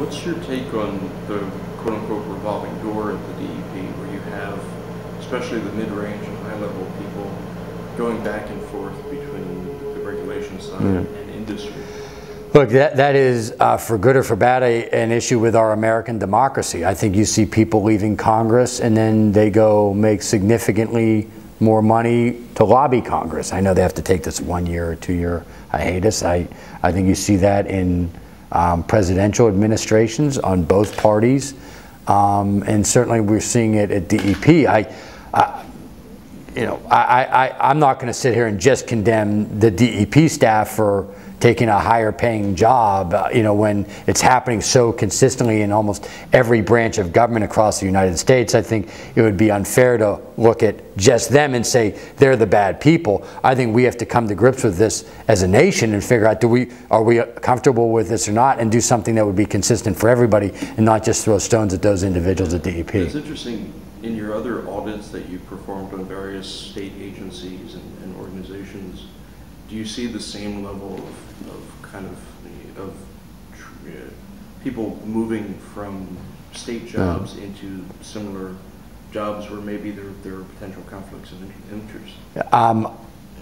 What's your take on the quote-unquote revolving door at the DEP, where you have, especially the mid-range and high-level people, going back and forth between the regulation side and industry? Look, that, that is, uh, for good or for bad, a, an issue with our American democracy. I think you see people leaving Congress and then they go make significantly more money to lobby Congress. I know they have to take this one year or two year hiatus. I, I think you see that in um, presidential administrations on both parties. Um, and certainly we're seeing it at DEP. I, I you know, I, I, I'm not going to sit here and just condemn the DEP staff for taking a higher paying job, uh, you know, when it's happening so consistently in almost every branch of government across the United States, I think it would be unfair to look at just them and say they're the bad people. I think we have to come to grips with this as a nation and figure out do we are we comfortable with this or not and do something that would be consistent for everybody and not just throw stones at those individuals at DEP. It's interesting, in your other audits that you performed on various state agencies and, and organizations, do you see the same level of, of kind of, of uh, people moving from state jobs into similar jobs where maybe there, there are potential conflicts of interest? Um,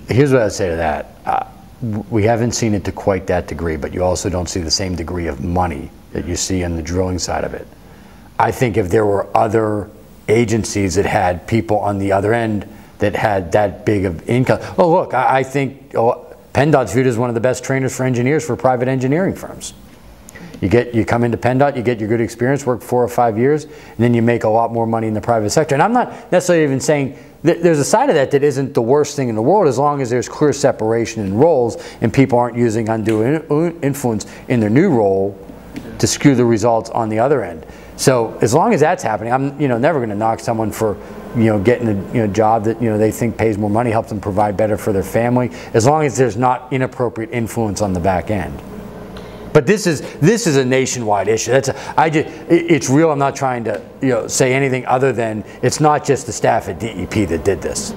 here's what I'd say to that. Uh, we haven't seen it to quite that degree, but you also don't see the same degree of money that you see on the drilling side of it. I think if there were other agencies that had people on the other end that had that big of income. Oh, look, I, I think oh, PennDOT's viewed as one of the best trainers for engineers for private engineering firms. You get you come into PennDOT, you get your good experience, work four or five years, and then you make a lot more money in the private sector. And I'm not necessarily even saying there's a side of that that isn't the worst thing in the world, as long as there's clear separation in roles and people aren't using undue in- uh, influence in their new role to skew the results on the other end. So as long as that's happening, I'm you know never going to knock someone for you know getting a you know, job that you know they think pays more money, helps them provide better for their family, as long as there's not inappropriate influence on the back end. But this is this is a nationwide issue. That's a, I just it- it's real. I'm not trying to you know say anything other than it's not just the staff at DEP that did this.